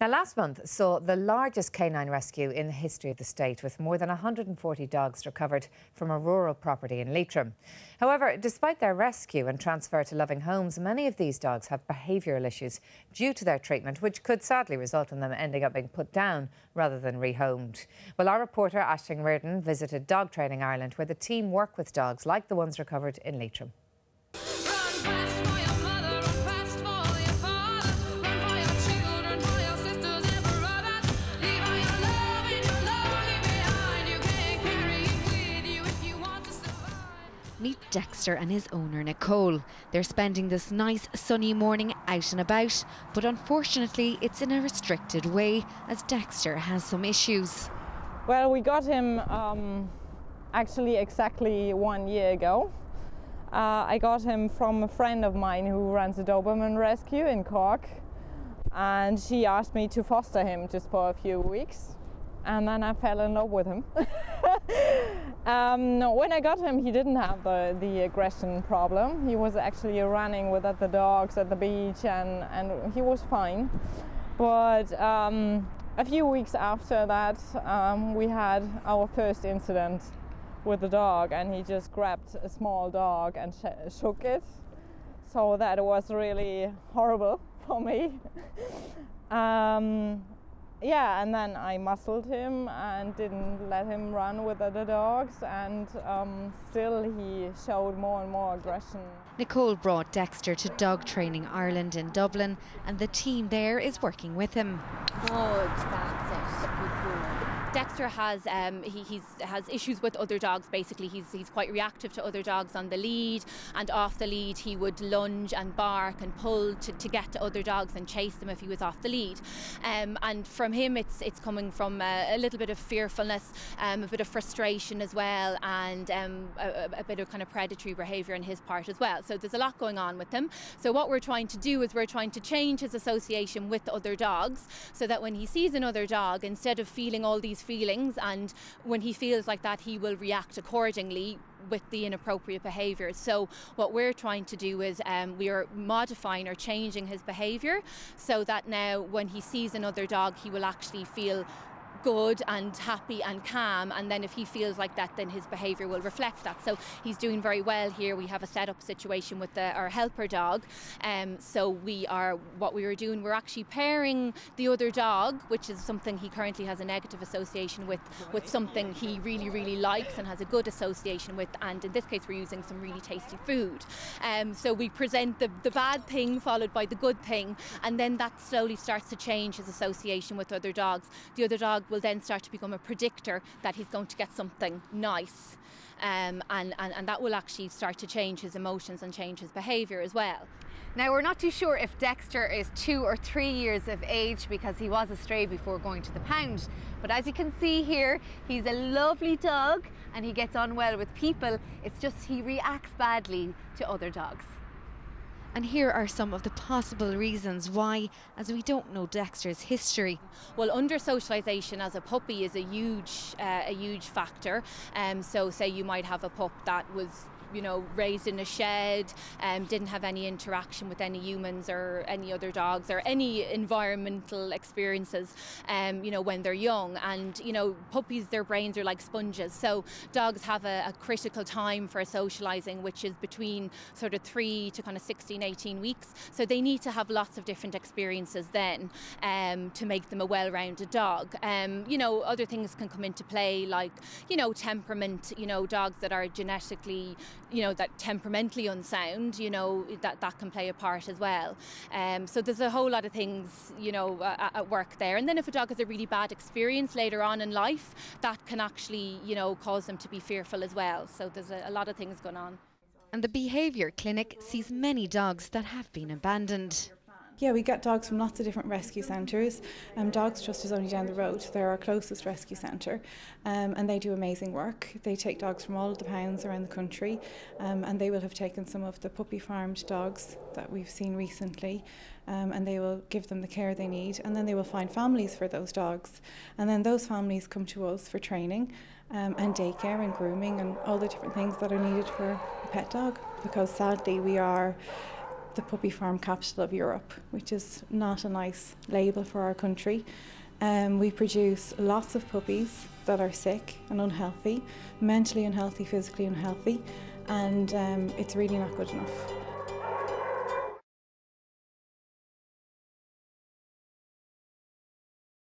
Now, last month saw the largest canine rescue in the history of the state, with more than 140 dogs recovered from a rural property in Leitrim. However, despite their rescue and transfer to loving homes, many of these dogs have behavioural issues due to their treatment, which could sadly result in them ending up being put down rather than rehomed. Well, our reporter Aisling Riordan visited Dog Training Ireland, where the team work with dogs like the ones recovered in Leitrim. Meet Dexter and his owner Nicole. They're spending this nice sunny morning out and about, but unfortunately it's in a restricted way as Dexter has some issues. Well, we got him um, actually exactly one year ago. Uh, I got him from a friend of mine who runs a Doberman rescue in Cork and she asked me to foster him just for a few weeks and then I fell in love with him. um, when I got him, he didn't have the, the aggression problem. He was actually running with other dogs at the beach and, and he was fine. But um, a few weeks after that, um, we had our first incident with the dog and he just grabbed a small dog and sh shook it. So that was really horrible for me. Yeah, and then I muscled him and didn't let him run with other dogs, and um, still he showed more and more aggression. Nicole brought Dexter to Dog Training Ireland in Dublin, and the team there is working with him. Good, that's it. Dexter has um, he he's, has issues with other dogs. Basically, he's he's quite reactive to other dogs on the lead and off the lead. He would lunge and bark and pull to, to get to other dogs and chase them if he was off the lead. Um, and from him, it's it's coming from a, a little bit of fearfulness, um, a bit of frustration as well, and um, a, a bit of kind of predatory behaviour on his part as well. So there's a lot going on with him. So what we're trying to do is we're trying to change his association with other dogs, so that when he sees another dog, instead of feeling all these feelings and when he feels like that he will react accordingly with the inappropriate behaviour. So what we're trying to do is um, we are modifying or changing his behaviour so that now when he sees another dog he will actually feel good and happy and calm and then if he feels like that then his behaviour will reflect that. So he's doing very well here. We have a set up situation with the, our helper dog. Um, so we are what we were doing we're actually pairing the other dog which is something he currently has a negative association with with something he really really likes and has a good association with and in this case we're using some really tasty food. Um, so we present the, the bad thing followed by the good thing and then that slowly starts to change his association with other dogs. The other dog will then start to become a predictor that he's going to get something nice. Um, and, and, and that will actually start to change his emotions and change his behaviour as well. Now, we're not too sure if Dexter is two or three years of age because he was a stray before going to the pound. But as you can see here, he's a lovely dog and he gets on well with people. It's just he reacts badly to other dogs. And here are some of the possible reasons why, as we don't know Dexter's history. Well, under socialisation as a puppy is a huge, uh, a huge factor. Um, so, say you might have a pup that was you know, raised in a shed, um, didn't have any interaction with any humans or any other dogs or any environmental experiences, um, you know, when they're young. And, you know, puppies, their brains are like sponges. So dogs have a, a critical time for socialising, which is between sort of three to kind of 16, 18 weeks. So they need to have lots of different experiences then um, to make them a well-rounded dog. Um, you know, other things can come into play like, you know, temperament, you know, dogs that are genetically you know that temperamentally unsound you know that that can play a part as well. Um, so there's a whole lot of things you know uh, at work there. And then if a dog has a really bad experience later on in life that can actually you know cause them to be fearful as well. So there's a, a lot of things going on. And the behaviour clinic sees many dogs that have been abandoned yeah, we get dogs from lots of different rescue centres. Um, dogs Trust is only down the road. They're our closest rescue centre, um, and they do amazing work. They take dogs from all of the pounds around the country, um, and they will have taken some of the puppy farmed dogs that we've seen recently, um, and they will give them the care they need, and then they will find families for those dogs, and then those families come to us for training. Um, and daycare and grooming and all the different things that are needed for a pet dog because sadly we are the puppy farm capital of Europe, which is not a nice label for our country. Um, we produce lots of puppies that are sick and unhealthy, mentally unhealthy, physically unhealthy, and um, it's really not good enough.